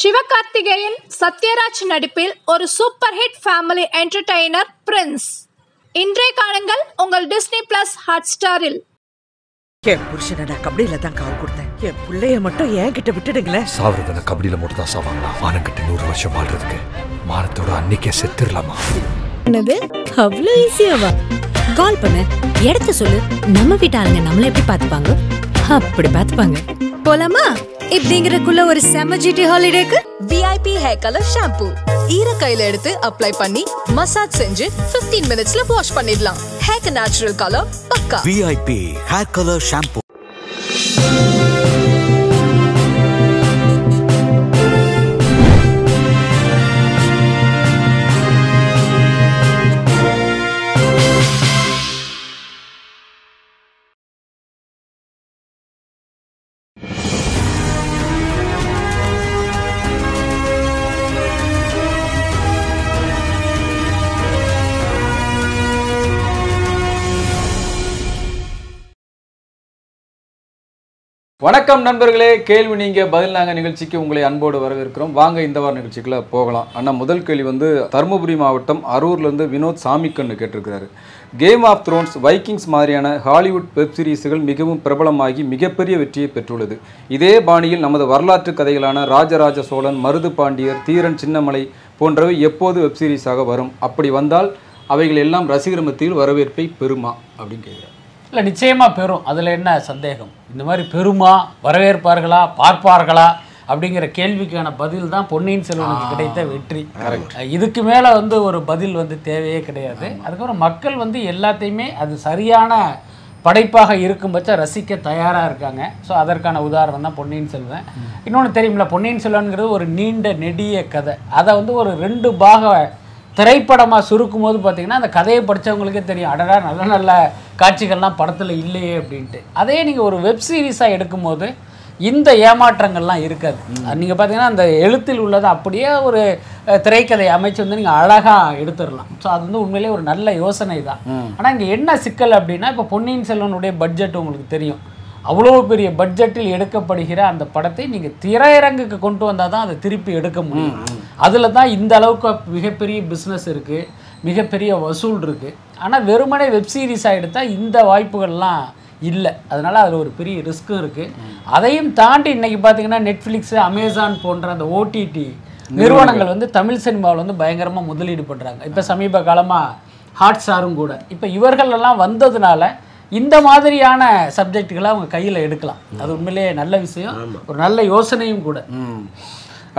சிவகார்த்திகேயன் சத்யராஜ் நடிப்பில் ஒரு super hit family entertainer Prince இன்றைய காணுங்கள் உங்கள் டிஸ்னி பிளஸ் ஹாட் ஸ்டாரில் என் புருஷனை நான் கபடியில தான் காவு கொடுத்தேன். என் பிள்ளைய மட்டும் என் கிட்ட விட்டுடுங்களேன். சாவறதுன கபடியில மட்டும் தான் சாவாங்களா? மானங்கிட்ட நூறு வருஷம் வாழ்றதுக்கு. மானத்தோட அன்னைக்கே செத்துடலாமா? என்னது? அவ்வளோ ஈஸியாவா கால் பண்ணு. இடத்த சொல்லு. நம்ம வீட்டு ஆளுங்க நம்மள எப்படி பார்த்துப்பாங்க? அப்படி பார்த்துப்பாங்க. போலாமா? இப்படிங்கிறக்குள்ள ஒரு செம ஜிடி ஹாலிடேக்கு விஐபி ஹேர் கலர் ஷாம்பு ஈர கையில எடுத்து அப்ளை பண்ணி மசாஜ் செஞ்சு 15 மினிட்ஸ்ல வாஷ் பண்ணிடலாம். ஹேர் நேச்சுரல் கலர் பக்கா. விஐபி ஹேர் கலர் ஷாம்பு வணக்கம் நண்பர்களே. கேள்வி நீங்கள் பதில் நாங்கள் நிகழ்ச்சிக்கு உங்களை அன்போடு வரவேற்கிறோம். வாங்க இந்த வார நிகழ்ச்சிக்குள்ளே போகலாம். ஆனால் முதல் கேள்வி வந்து தருமபுரி மாவட்டம் அரூர்லேருந்து வினோத் சாமிக்கண்ணு கேட்டிருக்கிறாரு. கேம் ஆஃப் த்ரோன்ஸ் வைக்கிங்ஸ் மாதிரியான ஹாலிவுட் வெப் சீரிஸுகள் மிகவும் பிரபலமாகி மிகப்பெரிய வெற்றியை பெற்றுள்ளது. இதே பாணியில் நமது வரலாற்று கதைகளான ராஜராஜ சோழன் மருது பாண்டியர் தீரன் சின்னமலை போன்றவை எப்போது வெப் சீரிஸாக வரும்? அப்படி வந்தால் அவைகள் எல்லாம் ரசிகர் மத்தியில் வரவேற்பை பெறுமா? அப்படின்னு கேட்குறாரு. இல்லை நிச்சயமாக பெறும். அதில் என்ன சந்தேகம்? இந்த மாதிரி பெருமா வரவேற்பார்களா? பார்ப்பார்களா? அப்படிங்கிற கேள்விக்கான பதில் தான் பொன்னியின் செல்வனுக்கு கிடைத்த வெற்றி. இதுக்கு மேலே வந்து ஒரு பதில் வந்து தேவையே கிடையாது. அதுக்கப்புறம் மக்கள் வந்து எல்லாத்தையுமே அது சரியான படைப்பாக இருக்கும் பட்சம் ரசிக்க தயாராக இருக்காங்க. ஸோ அதற்கான உதாரணம் தான் பொன்னியின் செல்வன். இன்னொன்று தெரியுமில்ல பொன்னியின் செல்வன்கிறது ஒரு நீண்ட நெடிய கதை. அதை வந்து ஒரு ரெண்டு பாக திரைப்படமாக சுருக்கும் போது பார்த்தீங்கன்னா அந்த கதையை படித்தவங்களுக்கே தெரியும். அடடா நல்ல நல்ல காட்சிகள்லாம் படத்தில் இல்லையே அப்படின்ட்டு. அதே நீங்கள் ஒரு வெப் சீரிஸாக எடுக்கும்போது இந்த ஏமாற்றங்கள்லாம் இருக்காது. நீங்கள் பார்த்தீங்கன்னா அந்த எழுத்தில் உள்ளதை அப்படியே ஒரு திரைக்கதை அமைச்சு வந்து நீங்கள் அழகாக எடுத்துடலாம். ஸோ அது வந்து உண்மையிலேயே ஒரு நல்ல யோசனை தான். ஆனால் இங்கே என்ன சிக்கல் அப்படின்னா இப்போ பொன்னியின் செல்வனுடைய பட்ஜெட் உங்களுக்கு தெரியும். அவ்வளோ பெரிய பட்ஜெட்டில் எடுக்கப்படுகிற அந்த படத்தை நீங்கள் திரையரங்குக்கு கொண்டு வந்தால் தான் அதை திருப்பி எடுக்க முடியும். அதில் தான் இந்த அளவுக்கு மிகப்பெரிய பிஸ்னஸ் இருக்குது மிகப்பெரிய வசூல் இருக்குது ஆனால் வெறுமனே வெப் சீரிஸாக எடுத்தால் இந்த வாய்ப்புகள்லாம் இல்லை. அதனால் அதில் ஒரு பெரிய ரிஸ்க்கும் இருக்குது அதையும் தாண்டி இன்றைக்கி பார்த்தீங்கன்னா நெட்ஃப்ளிக்ஸு அமேசான் போன்ற அந்த ஓடிடி நிறுவனங்கள். வந்து தமிழ் சினிமாவில் வந்து பயங்கரமாக முதலீடு பண்ணுறாங்க இப்போ சமீப காலமாக ஹாட் ஸ்டாரும் கூட. இப்போ இவர்கள் எல்லாம் வந்ததுனால இந்த மாதிரியான சப்ஜெக்டுகளை அவங்க கையில் எடுக்கலாம். அது உண்மையிலேயே நல்ல விஷயம். ஒரு நல்ல யோசனையும் கூட.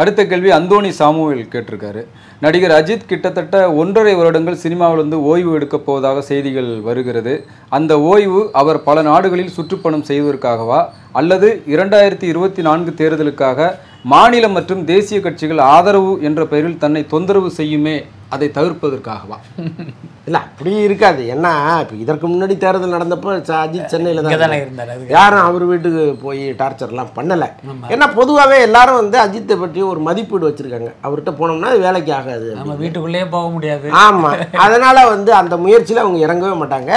அடுத்த கேள்வி அந்தோணி சாமுவேல் கேட்டிருக்காரு. நடிகர் அஜித் கிட்டத்தட்ட ஒன்றரை வருடங்கள் சினிமாவிலிருந்து ஓய்வு எடுக்கப் போவதாக செய்திகள் வருகிறது. அந்த ஓய்வு அவர் பல நாடுகளில் சுற்றுப்பணம் செய்வதற்காகவா அல்லது இரண்டாயிரத்தி இருபத்தி நான்கு தேர்தலுக்காக மாநில மற்றும் தேசிய கட்சிகள் ஆதரவு என்ற பெயரில் தன்னை தொந்தரவு செய்யுமே அதை தவிர்ப்பதற்காகவா? இல்லை அப்படி இருக்காது. ஏன்னா இப்போ இதற்கு முன்னாடி தேர்தல் நடந்தப்போ அஜித் சென்னையில் தானே இருந்தார். யாரும் அவர் வீட்டுக்கு போய் டார்ச்சர்லாம் பண்ணலை. ஏன்னா பொதுவாகவே எல்லாரும் வந்து அஜித்தை பற்றி ஒரு மதிப்பீடு வச்சுருக்காங்க. அவர்கிட்ட போனோம்னா அது வேலைக்கு ஆகாது நம்ம வீட்டுக்குள்ளேயே போக முடியாது. ஆமாம் அதனால் வந்து அந்த முயற்சியில் அவங்க இறங்கவே மாட்டாங்க.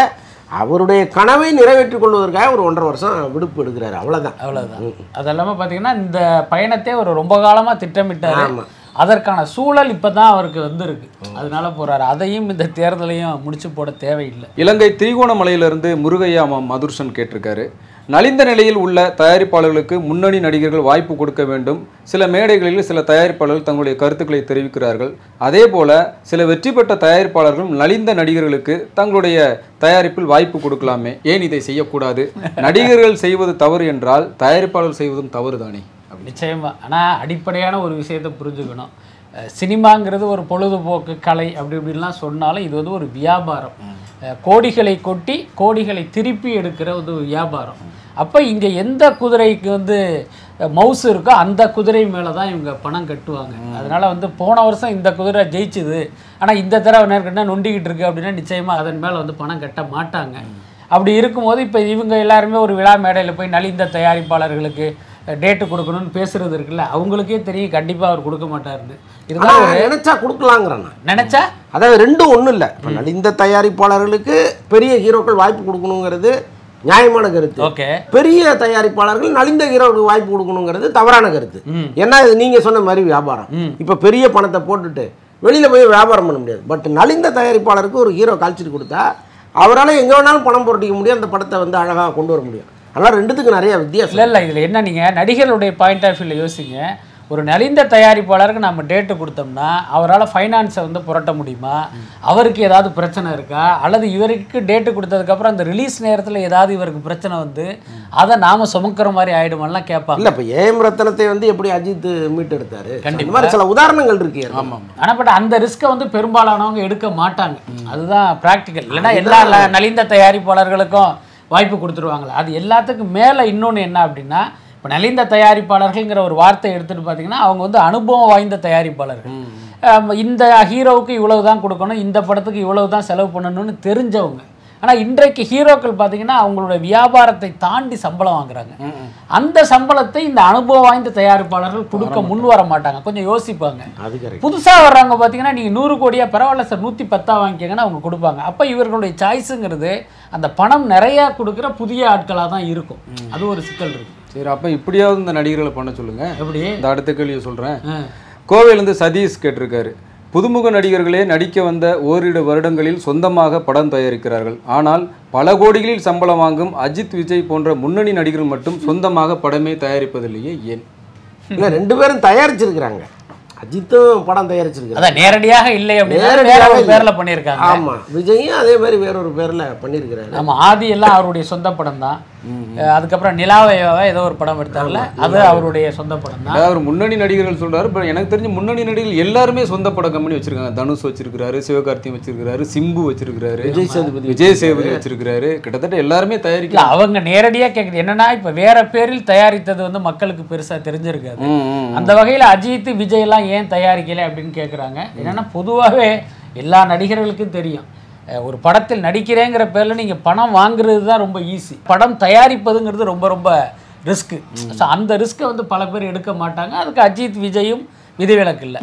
அவருடைய கனவை நிறைவேற்றிக் கொள்வதற்காக ஒரு ஒன்றரை வருஷம் விடுப்பு எடுக்கிறாரு. அவ்வளோதான் அவ்வளவுதான். அது இல்லாமல் பார்த்தீங்கன்னா இந்த பயணத்தை ஒரு ரொம்ப காலமாக திட்டமிட்டாரு. ஆமா. அதற்கான சூழல் இப்போ தான் அவருக்கு வந்திருக்கு. அதனால போறாரு. அதையும் இந்த தேர்தலையும் முடிச்சு போட தேவையில்லை. இலங்கை திரிகோணமலையிலிருந்து முருகையா ம- மதுர்சன் கேட்டிருக்காரு. நலிந்த நிலையில் உள்ள தயாரிப்பாளர்களுக்கு முன்னணி நடிகர்கள் வாய்ப்பு கொடுக்க வேண்டும். சில மேடைகளில் சில தயாரிப்பாளர்கள் தங்களுடைய கருத்துக்களை தெரிவிக்கிறார்கள். அதே போல சில வெற்றி பெற்ற தயாரிப்பாளர்களும் நலிந்த நடிகர்களுக்கு தங்களுடைய தயாரிப்பில் வாய்ப்பு கொடுக்கலாமே. ஏன் இதை செய்யக்கூடாது? நடிகர்கள் செய்வது தவறு என்றால் தயாரிப்பாளர் செய்வதும் தவறு தானே நிச்சயமா. ஆனால் அடிப்படையான ஒரு விஷயத்தை புரிஞ்சுக்கணும். சினிமாங்கிறது ஒரு பொழுதுபோக்கு கலை அப்படி இப்படிலாம் சொன்னாலும் இது வந்து ஒரு வியாபாரம். கோடிகளை கொட்டி கோடிகளை திருப்பி எடுக்கிற ஒரு வியாபாரம். அப்போ இங்கே எந்த குதிரைக்கு வந்து மவுஸ் இருக்கோ அந்த குதிரை மேலே தான் இவங்க பணம் கட்டுவாங்க. அதனால வந்து போன வருஷம் இந்த குதிரை ஜெயிச்சுது. ஆனால் இந்த தடவை நேர்கிட்ட நொண்டிக்கிட்டு இருக்கு அப்படின்னா நிச்சயமாக அதன் மேலே வந்து பணம் கட்ட மாட்டாங்க. அப்படி இருக்கும்போது இப்போ இவங்க எல்லாருமே ஒரு விழா மேடையில் போய் நலிந்த தயாரிப்பாளர்களுக்கு டேட்டு கொடுக்கணும்னு பேசுறது இருக்குல்ல அவங்களுக்கே தெரியும் கண்டிப்பாக அவர் கொடுக்க மாட்டாருன்னு. இருந்தாலும் நினைச்சா கொடுக்கலாங்கிறேன் நான். நினச்சா? அதாவது ரெண்டும் ஒன்றும் இல்லை. நலிந்த தயாரிப்பாளர்களுக்கு பெரிய ஹீரோக்கள் வாய்ப்பு கொடுக்கணுங்கிறது நியாயமான கருத்து. ஓகே. பெரிய தயாரிப்பாளர்கள் நலிந்த ஹீரோவுக்கு வாய்ப்பு கொடுக்கணுங்கிறது தவறான கருத்து. ஏன்னா இது நீங்க சொன்ன மாதிரி வியாபாரம். இப்ப பெரிய பணத்தை போட்டுட்டு வெளியில போய் வியாபாரம் பண்ண முடியாது. பட் நலிந்த தயாரிப்பாளருக்கு ஒரு ஹீரோ கால்ஷீட் கொடுத்தா அவரால் எங்க வேணாலும் பணம் புரட்டிக்க முடியும் அந்த படத்தை வந்து அழகா கொண்டு வர முடியும். அதெல்லாம் ரெண்டுத்துக்கு நிறைய வித்தியாசம் இல்லை இல்லை இதில் என்ன நீங்கள் நடிகர்களுடைய பாயிண்ட் ஆஃப் வியூவில் யோசிங்க. ஒரு நலிந்த தயாரிப்பாளருக்கு நம்ம டேட்டு கொடுத்தோம்னா அவரால் ஃபைனான்ஸை வந்து புரட்ட முடியுமா? அவருக்கு ஏதாவது பிரச்சனை இருக்கா? அல்லது இவருக்கு டேட்டு கொடுத்ததுக்கப்புறம் அந்த ரிலீஸ் நேரத்தில் ஏதாவது இவருக்கு பிரச்சனை வந்து அதை நாம சுமக்கிற மாதிரி ஆயிடுமாலாம் கேட்பாங்க. இல்ல இப்ப ஏஎம் ரத்தனத்தை வந்து எப்படி அஜித் மீட்டெடுத்தாரு? கண்டிப்பா. இந்த மாதிரி சில உதாரணங்கள் இருக்கு ஆமாம் ஆனால் பட் அந்த ரிஸ்க்கை வந்து பெரும்பாலானவங்க எடுக்க மாட்டாங்க. அதுதான் ப்ராக்டிக்கல் இல்லைன்னா எல்லா நலிந்த தயாரிப்பாளர்களுக்கும் வாய்ப்பு கொடுத்துருவாங்களே. அது எல்லாத்துக்கும் மேலே இன்னொன்று என்ன அப்படின்னா இப்போ நலிந்த தயாரிப்பாளர்கள்ங்கிற ஒரு வார்த்தை எடுத்துட்டு பார்த்தீங்கன்னா அவங்க வந்து அனுபவம் வாய்ந்த தயாரிப்பாளர்கள். இந்த ஹீரோவுக்கு இவ்வளவு தான் கொடுக்கணும் இந்த படத்துக்கு இவ்வளவு தான் செலவு பண்ணணும்னு தெரிஞ்சவங்க. ஆனால் இன்றைக்கு ஹீரோக்கள் பார்த்தீங்கன்னா அவங்களோட வியாபாரத்தை தாண்டி சம்பளம் வாங்குறாங்க. அந்த சம்பளத்தை இந்த அனுபவம் வாய்ந்த தயாரிப்பாளர்கள் கொடுக்க முன் வர மாட்டாங்க. கொஞ்சம் யோசிப்பாங்க. புதுசாக வர்றவங்க பார்த்தீங்கன்னா நீங்கள் நூறு கோடியா பரவாயில்ல சார் நூற்றி பத்தா வாங்கிக்கங்கன்னு அவங்க கொடுப்பாங்க. அப்போ இவர்களுடைய சாய்ஸுங்கிறது அந்த பணம் நிறையா கொடுக்குற புதிய ஆட்களாக தான் இருக்கும். அது ஒரு சிக்கல் இருக்கு. சரி அப்போ இப்படியாவது இந்த நடிகர்களை பண்ண சொல்லுங்க. எப்படி? இந்த அடுத்த கேள்வியை சொல்கிறேன். கோவையிலேருந்து சதீஷ் கேட்டிருக்காரு. புதுமுக நடிகர்களே நடிக்க வந்த ஓரிரு வருடங்களில் சொந்தமாக படம் தயாரிக்கிறார்கள். ஆனால் பல கோடிகளில் சம்பளம் வாங்கும் அஜித் விஜய் போன்ற முன்னணி நடிகர்கள் மட்டும் சொந்தமாக படமே தயாரிப்பதில்லையே ஏன்? இல்ல ரெண்டு பேரும் தயாரிச்சிருக்கிறாங்க. அஜித்தும் படம் தயாரிச்சிருக்காரு அதான் நேரடியாக இல்லை அப்படின்னா. பேரில் பண்ணியிருக்காங்க. ஆமா விஜயும் அதே மாதிரி வேறொரு பேர்ல பண்ணியிருக்கிறாரு. ஆமா ஆதி எல்லாம் அவருடைய சொந்த படம் தான் அதுக்கப்புறம் நிலாவையாவை ஏதோ ஒரு படம் எடுத்தார்ல அது அவருடைய சொந்த படம் தான் அதாவது அவர் முன்னணி நடிகர்கள் சொல்றாரு பட் எனக்கு தெரிஞ்சு முன்னணி நடிகர்கள் எல்லாருமே சொந்த பட கம்பெனி வச்சிருக்காங்க. தனுஷ் வச்சிருக்காரு சிவகார்த்தியும் வச்சிருக்காரு சிம்பு வச்சிருக்காரு விஜய் சேதுபதி விஜய் சேதுபதி வச்சிருக்காரு கிட்டத்தட்ட எல்லாருமே இல்ல தயாரிக்கலாம் அவங்க நேரடியா கேக்குது. என்னன்னா இப்ப வேற பேரில் தயாரித்தது வந்து மக்களுக்கு பெருசா தெரிஞ்சிருக்காது. அந்த வகையில அஜித் விஜய் எல்லாம் ஏன் தயாரிக்கல அப்படின்னு கேக்குறாங்க. என்னன்னா பொதுவாகவே எல்லா நடிகர்களுக்கும் தெரியும். ஒரு படத்தில் நடிக்கிறேங்கிற பேர்ல நீங்க பணம் வாங்குறது தான் ரொம்ப ஈஸி படம் தயாரிப்பதுங்கிறது ரொம்ப ரொம்ப ரிஸ்க்கு ஸோ அந்த ரிஸ்க்கை வந்து பல பேர் எடுக்க மாட்டாங்க. அதுக்கு அஜித் விஜயும் விதிவிலக்கு இல்லை.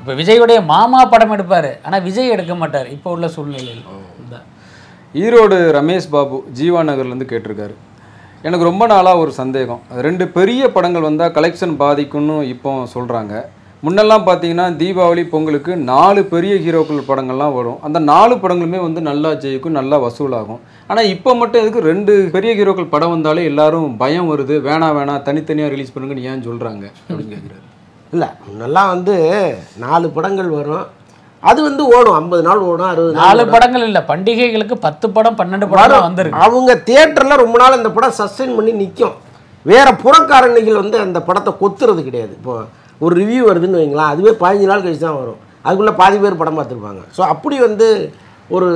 இப்போ விஜயுடைய மாமா படம் எடுப்பாரு. ஆனா விஜய் எடுக்க மாட்டார். இப்போ உள்ள சூழ்நிலையில். ஈரோடு ரமேஷ் பாபு ஜீவா நகர்லேருந்து கேட்டிருக்காரு. எனக்கு ரொம்ப நாளாக ஒரு சந்தேகம். ரெண்டு பெரிய படங்கள் வந்தால் கலெக்ஷன் பாதிக்கும்னு இப்போ சொல்கிறாங்க முன்னெல்லாம் பார்த்தீங்கன்னா தீபாவளி பொங்கலுக்கு நாலு பெரிய ஹீரோக்கள் படங்கள்லாம் வரும். அந்த நாலு படங்களுமே வந்து நல்லா ஜெயிக்கும் நல்லா வசூலாகும். ஆனால் இப்போ மட்டும் எதுக்கு ரெண்டு பெரிய ஹீரோக்கள் படம் வந்தாலே எல்லாரும் பயம் வருது வேணாம் வேணாம் தனித்தனியாக ரிலீஸ் பண்ணுங்கன்னு ஏன் சொல்கிறாங்க அப்படின்னு கேட்குறாரு இல்ல முன்னெல்லாம் வந்து நாலு படங்கள் வரும். அது வந்து ஓடும். ஐம்பது நாள் ஓடும் அறுபது நாலு. படங்கள் இல்ல. பண்டிகைகளுக்கு பத்து படம் பன்னெண்டு படம் வந்திருக்கு. அவங்க தியேட்டர்ல ரொம்ப நாள் இந்த படம் சஸ்டெயின் பண்ணி நிற்கும் வேற புறக்காரணிகள் வந்து அந்த படத்தை கொத்துறது கிடையாது. இப்போ ஒரு ரிவ்யூ வருதுன்னு வைங்களேன் அதுவே பதினஞ்சு நாள் கழிச்சு தான் வரும். அதுக்குள்ளே பாதி பேர் படம் பார்த்துருப்பாங்க. ஸோ அப்படி வந்து ஒரு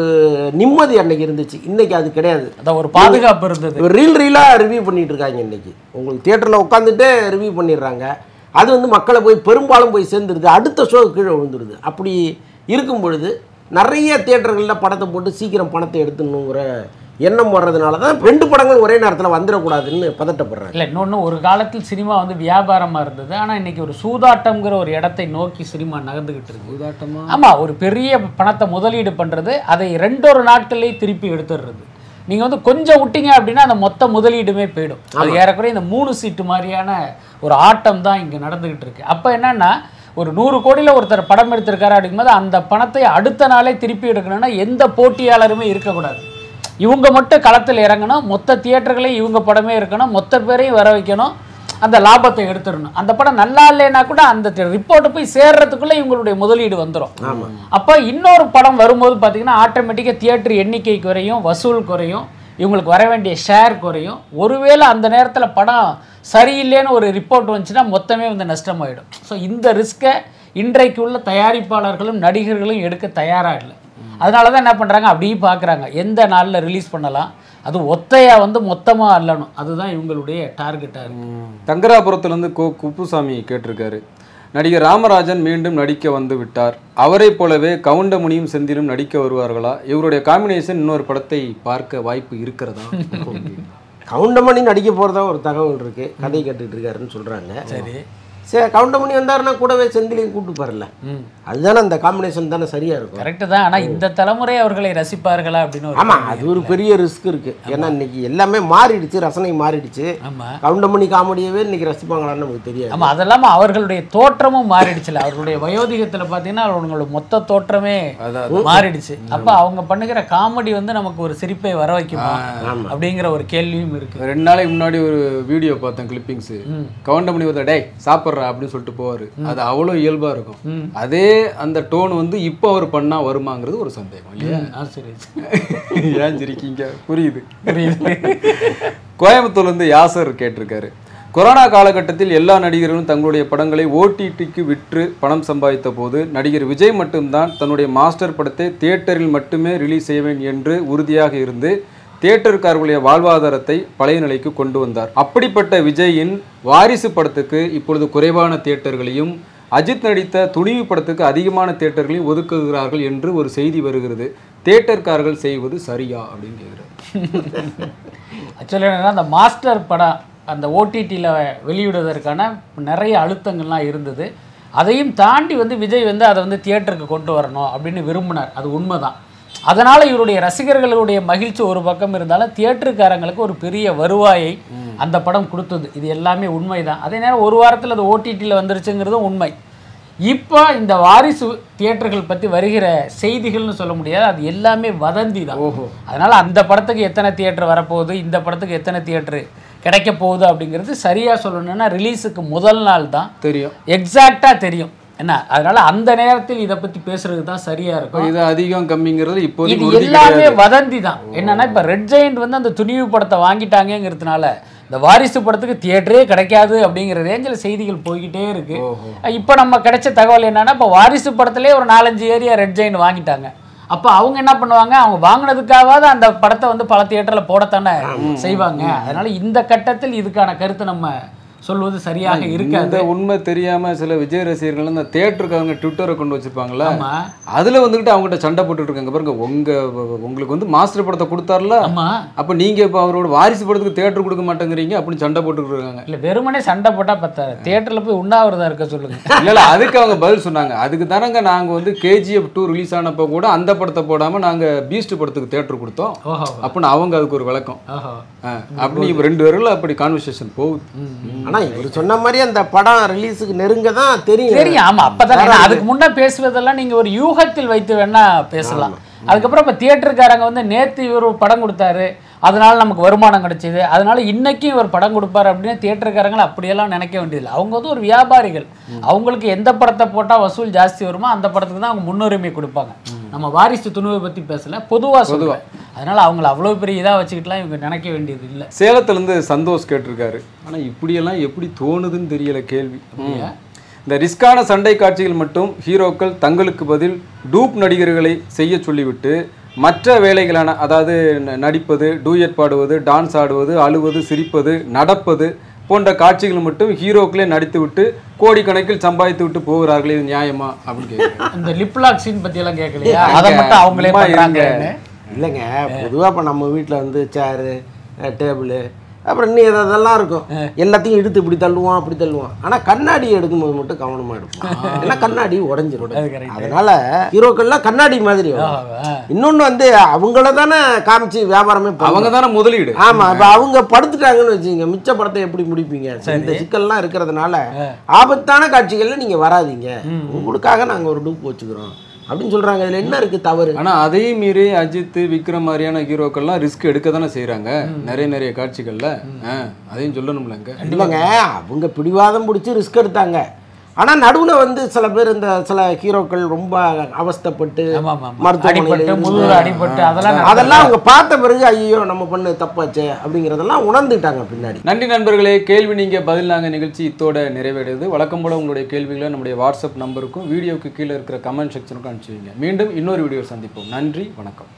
நிம்மதி அன்னைக்கு இருந்துச்சு. இன்னைக்கு அது கிடையாது. அதான் ஒரு பாதுகாப்பு இருந்தது. ரீல் ரீலாக ரிவ்யூ பண்ணிட்டு இருக்காங்க இன்னைக்கு. உங்களுக்கு தியேட்டரில் உட்காந்துட்டே ரிவ்யூ பண்ணிடுறாங்க. அது வந்து மக்களை போய் பெரும்பாலும் போய் சேர்ந்துருது. அடுத்த ஷோ கீழே விழுந்துருது. அப்படி இருக்கும் பொழுது நிறைய தியேட்டர்களில் படத்தை போட்டு சீக்கிரம் பணத்தை எடுத்துடணுங்கிற எண்ணம் வர்றதுனால தான் ரெண்டு படங்கள் ஒரே நேரத்தில் வந்துடக்கூடாதுன்னு பதட்டப்படுறாங்க இல்ல இன்னொன்னு ஒரு காலத்தில் சினிமா வந்து வியாபாரமா இருந்தது. ஆனா இன்னைக்கு ஒரு சூதாட்டம்ங்கிற ஒரு இடத்தை நோக்கி சினிமா நகர்ந்துகிட்டு இருக்கு. உதாட்டமா ஆமா ஒரு பெரிய பணத்தை முதலீடு பண்றது அதை ரெண்டொரு நாட்கள்லயே திருப்பி எடுத்துடுறது. நீங்க வந்து கொஞ்சம் விட்டீங்க அப்படின்னா அந்த மொத்த முதலீடுமே போயிடும். அது ஏறக்குறைய இந்த மூணு சீட்டு மாதிரியான ஒரு ஆட்டம் தான் இங்க நடந்துகிட்டு இருக்கு. அப்ப என்னன்னா ஒரு நூறு கோடியில் ஒருத்தர் படம் எடுத்திருக்காரு அப்படிங்கும்போது அந்த பணத்தை அடுத்த நாளே திருப்பி எடுக்கணும்னா எந்த போட்டியாளருமே இருக்கக்கூடாது. இவங்க மட்டும் களத்தில் இறங்கணும். மொத்த தியேட்டர்களையும் இவங்க படமே இருக்கணும். மொத்த பேரையும் வர வைக்கணும். அந்த லாபத்தை எடுத்துடணும். அந்த படம் நல்லா இல்லைன்னா கூட அந்த ரிப்போர்ட்டை போய் சேர்றதுக்குள்ள இவங்களுடைய முதலீடு வந்துடும் அப்போ இன்னொரு படம் வரும்போது பார்த்தீங்கன்னா ஆட்டோமேட்டிக்காக தியேட்டர் எண்ணிக்கை குறையும் வசூல் குறையும் இவங்களுக்கு வர வேண்டிய ஷேர் குறையும். ஒருவேளை அந்த நேரத்தில் படம் சரியில்லைன்னு ஒரு ரிப்போர்ட் வந்துச்சுன்னா மொத்தமே வந்து நஷ்டமாயிடும். ஸோ இந்த ரிஸ்க்கை இன்றைக்கு உள்ள தயாரிப்பாளர்களும் நடிகர்களும் எடுக்க தயாராக இல்லை. அதனால தான் என்ன பண்ணுறாங்க அப்படியே பார்க்குறாங்க எந்த நாளில் ரிலீஸ் பண்ணலாம்? அது ஒத்தையா வந்து மொத்தமாக அல்லணும் அதுதான் இவங்களுடைய டார்கெட்டாக இருக்கு. தங்கராபுரத்துலேருந்து கோ குப்புசாமி கேட்டிருக்காரு. நடிகர் ராமராஜன் மீண்டும் நடிக்க வந்து விட்டார். அவரைப் போலவே கவுண்டமுனியும் செந்திலும் நடிக்க வருவார்களா? இவருடைய காம்பினேஷன் இன்னொரு படத்தை பார்க்க வாய்ப்பு இருக்கிறதா? கவுண்டமணி நடிக்க போகிறதா ஒரு தகவல் இருக்குது கதை கேட்டுட்டு இருக்காருன்னு சொல்கிறாங்க சரி. சே கவுண்டமணி வந்தாருன்னா கூடவே செந்திலையும் கூட்டு போறல அதுதானே அந்த காம்பினேஷன் தானே சரியா இருக்கும். கரெக்டு தான். ஆனா இந்த தலைமுறை அவர்களை ரசிப்பார்களா அப்படின்னு ஒரு ஆமா கேள்வி அது ஒரு பெரிய ரிஸ்க் இருக்கு. ஏன்னா இன்னைக்கு எல்லாமே மாறிடுச்சு ரசனை மாறிடுச்சு. ஆமா. கவுண்டமணி காமெடியவே இன்னைக்கு ரசிப்பாங்களான்னு நமக்கு தெரியாது. ஆமா அது இல்லாம அவர்களுடைய தோற்றமும் மாறிடுச்சுல அவர்களுடைய வயோதிகத்துல பாத்தீங்கன்னா அவங்களோட மொத்த தோற்றமே மாறிடுச்சு. அப்ப அவங்க பண்ணுகிற காமெடி வந்து நமக்கு ஒரு சிரிப்பை வர வைக்குமா? அப்படிங்கிற ஒரு கேள்வியும் இருக்கு. ரெண்டு நாளைக்கு முன்னாடி ஒரு வீடியோ பார்த்தேன் கிளிப்பிங்ஸ் கவுண்டமணி வந்து டேய் சாப்பிட்றா. அப்படின்னு சொல்லிட்டு போவாரு. அது அவ்வளோ இயல்பா இருக்கும். அதே அந்த டோன் வந்து இப்போ அவர் பண்ணா வருமாங்கிறது ஒரு சந்தேகம் இல்லையா? ஏன் சிரிக்கீங்க புரியுது. புரியுது. கோயம்புத்தூர்ல இருந்து யாசர் கேட்டிருக்காரு. கொரோனா காலகட்டத்தில் எல்லா நடிகர்களும் தங்களுடைய படங்களை ஓடிடிக்கு விற்று பணம் சம்பாதித்த போது நடிகர் விஜய் மட்டும்தான் தன்னுடைய மாஸ்டர் படத்தை தியேட்டரில் மட்டுமே ரிலீஸ் செய்வேன் என்று உறுதியாக இருந்து தியேட்டருக்காரர்களுடைய வாழ்வாதாரத்தை பழைய நிலைக்கு கொண்டு வந்தார். அப்படிப்பட்ட விஜயின் வாரிசு படத்துக்கு இப்பொழுது குறைவான தியேட்டர்களையும் அஜித் நடித்த துணிவு படத்துக்கு அதிகமான தியேட்டர்களையும் ஒதுக்குகிறார்கள் என்று ஒரு செய்தி வருகிறது. தியேட்டர்காரர்கள் செய்வது சரியா அப்படின்னு கேட்குறாரு. ஆக்சுவலி என்னன்னா அந்த மாஸ்டர் படம் அந்த ஓடிடியில் வெளியிடுவதற்கான நிறைய அழுத்தங்கள்லாம் இருந்தது. அதையும் தாண்டி வந்து விஜய் வந்து அதை வந்து தியேட்டருக்கு கொண்டு வரணும் அப்படின்னு விரும்பினார். அது உண்மைதான். அதனால் இவருடைய ரசிகர்களுடைய மகிழ்ச்சி ஒரு பக்கம் இருந்தாலும் தியேட்டருக்காரங்களுக்கு ஒரு பெரிய வருவாயை அந்த படம் கொடுத்தது. இது எல்லாமே உண்மைதான். அதே நேரம் ஒரு வாரத்தில் அது ஓடிடியில் வந்துருச்சுங்கிறதும் உண்மை. இப்போ இந்த வாரிசு தியேட்டர்கள் பற்றி வருகிற செய்திகள்னு சொல்ல முடியாது. அது எல்லாமே வதந்தி தான் அதனால அந்த படத்துக்கு எத்தனை தியேட்டர் வரப்போகுது இந்த படத்துக்கு எத்தனை தியேட்டர் கிடைக்க போகுது அப்படிங்கிறது சரியா சொல்லணும்னா ரிலீஸுக்கு முதல் நாள் தான் தெரியும் எக்ஸாக்டா தெரியும். என்ன அதனால அந்த நேரத்தில் இதை பத்தி பேசுறது தான் சரியா இருக்கும். இது அதிகம் கம்மிங்கிறது இது இப்போதைக்கு உறுதி எல்லாமே. வதந்தி தான். என்னன்னா இப்ப ரெட் ஜெயண்ட் வந்து அந்த துணிவு படத்தை வாங்கிட்டாங்கங்கிறதுனால இந்த வாரிசு படத்துக்கு தியேட்டரே கிடைக்காது அப்படிங்கிற ரேஞ்சில் செய்திகள் போய்கிட்டே இருக்கு. இப்போ நம்ம கிடைச்ச தகவல் என்னன்னா இப்போ வாரிசு படத்திலே ஒரு நாலஞ்சு ஏரியா ரெட் ஜெயின் வாங்கிட்டாங்க. அப்போ அவங்க என்ன பண்ணுவாங்க? அவங்க வாங்கினதுக்காவது அந்த படத்தை வந்து பல தியேட்டரில் போடத்தானே செய்வாங்க. அதனால இந்த கட்டத்தில் இதுக்கான கருத்தை நம்ம சொல்வது சரியாக இருக்காது இந்த உண்மை தெரியாம சில விஜய் ரசிகர்கள் அந்த தேட்டருக்காரங்க ட்விட்டரை கொண்டு வச்சிருப்பாங்கல்ல ஆமா. அதுல வந்துகிட்டு அவங்ககிட்ட சண்டை போட்டுட்டு இருக்காங்க பாருங்க உங்க உங்களுக்கு வந்து மாஸ்டர் படத்தை கொடுத்தாருல? அப்ப நீங்க இப்ப அவரோட வாரிசு படத்துக்கு தேட்டர் கொடுக்க மாட்டேங்கிறீங்க அப்படின்னு சண்டை போட்டுட்டு இருக்காங்க இல்ல வெறுமனே சண்டை போட்டா பத்தாது. தியேட்டர்ல போய் உண்ணாவிரதம் இருக்க சொல்லுங்க. இல்ல அதுக்கு அவங்க பதில் சொன்னாங்க. அதுக்கு தானங்க நாங்க வந்து கேஜிஎஃப் டூ ரிலீஸ் ஆனப்ப கூட அந்த படத்தை போடாம நாங்க பீஸ்ட் படத்துக்கு தேட்டர் கொடுத்தோம். அப்படின்னு அவங்க அதுக்கு ஒரு விளக்கம். அப்படி ரெண்டு பேருல அப்படி கான்வர்சேஷன் போகுது. ஆனா இவர் சொன்ன மாதிரி அந்த படம் ரிலீஸுக்கு நெருங்க தான் தெரியும். தெரியும். ஆமா அப்பதான் அதுக்கு முன்ன பேசுவதெல்லாம் நீங்க ஒரு யூகத்தில் வைத்து வேணா பேசலாம். அதுக்கப்புறம் இப்ப தியேட்டருக்காரங்க வந்து நேத்து இவர் படம் கொடுத்தாரு. அதனால நமக்கு வருமானம் கிடைச்சது. அதனால இன்னைக்கும் இவர் படம் கொடுப்பாரு அப்படின்னு தியேட்டருக்காரங்களை அப்படியெல்லாம் நினைக்க வேண்டியதில்லை. அவங்க வந்து ஒரு வியாபாரிகள். அவங்களுக்கு எந்த படத்தை போட்டா வசூல் ஜாஸ்தி வருமோ அந்த படத்துக்கு தான் அவங்க முன்னுரிமை கொடுப்பாங்க. நம்ம வாரிசு துணுவை பத்தி பேசல. பொதுவா சொல்லுவேன் அதனால அவங்கள அவ்வளவு பெரிய இதா வச்சுக்கிட்டுலாம் இவங்க நினைக்க வேண்டியது இல்லை. சேலத்துல இருந்து சந்தோஷ் கேட்டிருக்காரு. ஆனா இப்படியெல்லாம் எப்படி தோணுதுன்னு தெரியல கேள்வி. இந்த ரிஸ்கான சண்டை காட்சிகள் மட்டும் ஹீரோக்கள் தங்களுக்கு பதில் டூப் நடிகர்களை செய்ய சொல்லிவிட்டு மற்ற வேலைகளான அதாவது நடிப்பது டூயட் பாடுவது டான்ஸ் ஆடுவது அழுவது சிரிப்பது நடப்பது போன்ற காட்சிகள் மட்டும் ஹீரோக்களே நடித்துவிட்டு கோடிக்கணக்கில் சம்பாதித்து விட்டு போகிறார்களே இது நியாயமா? அப்படின்னு கேட்குறேன். இந்த லிப்லாக் சீன் பத்தி எல்லாம் கேட்கலையா? அதை மட்டும் அவங்களே இருங்க. இல்லைங்க பொதுவாக இப்போ நம்ம வீட்டில் வந்து சேரு டேபிள் அப்புறம் இன்னும் எதாவது இதெல்லாம் இருக்கும். எல்லாத்தையும் எடுத்து இப்படி தள்ளுவான் அப்படி தள்ளுவான். ஆனால் கண்ணாடி எடுக்கும்போது மட்டும் கவனமாக எடுப்பான் ஏன்னா கண்ணாடி உடஞ்சிரும். அதனால ஹீரோக்கள்லாம் கண்ணாடி மாதிரி வரும். இன்னொன்னு வந்து அவங்கள தானே காமிச்சு வியாபாரமே அவங்க தானே முதலீடு. ஆமா இப்ப அவங்க படுத்துட்டாங்கன்னு வச்சுங்க மிச்ச படத்தை எப்படி முடிப்பீங்க? இந்த சிக்கல்லாம் இருக்கிறதுனால ஆபத்தான காட்சிகள்ல நீங்க வராதீங்க. உங்களுக்காக நாங்க ஒரு டூப் வச்சுக்கிறோம். அப்படின்னு சொல்றாங்க. இதுல என்ன இருக்கு தவறு? ஆனா அதையும் மீறி அஜித் விக்ரம் மாதிரியான ஹீரோக்கள்லாம் ரிஸ்க் எடுக்க தானே செய்றாங்க நிறைய நிறைய காட்சிகள்ல. அதையும் சொல்லணும்லங்க. இல்லைங்க அவங்க பிடிவாதம் பிடிச்சி ரிஸ்க் எடுத்தாங்க. ஆனா நடுவுல வந்து சில பேர் இந்த சில ஹீரோக்கள் ரொம்ப அவஸ்தைப்பட்டு. மருத்துவமனையில அடிபட்டு, அதெல்லாம். அதெல்லாம் அவங்க பார்த்த பிறகு ஐயோ நம்ம பண்ண தப்பாச்சே அப்படிங்கறதெல்லாம் உணர்ந்துட்டாங்க பின்னாடி. நன்றி நண்பர்களே கேள்வி நீங்க பதில் நாங்க நிகழ்ச்சி இத்தோட நிறைவேறியது வழக்கம் போல உங்களுடைய கேள்விகளை நம்முடைய வாட்ஸ்அப் நம்பருக்கும் வீடியோக்கு கீழே இருக்கிற கமெண்ட் செக்ஷனுக்கும் அனுப்பிச்சு வைங்க. மீண்டும் இன்னொரு வீடியோ சந்திப்போம். நன்றி வணக்கம்.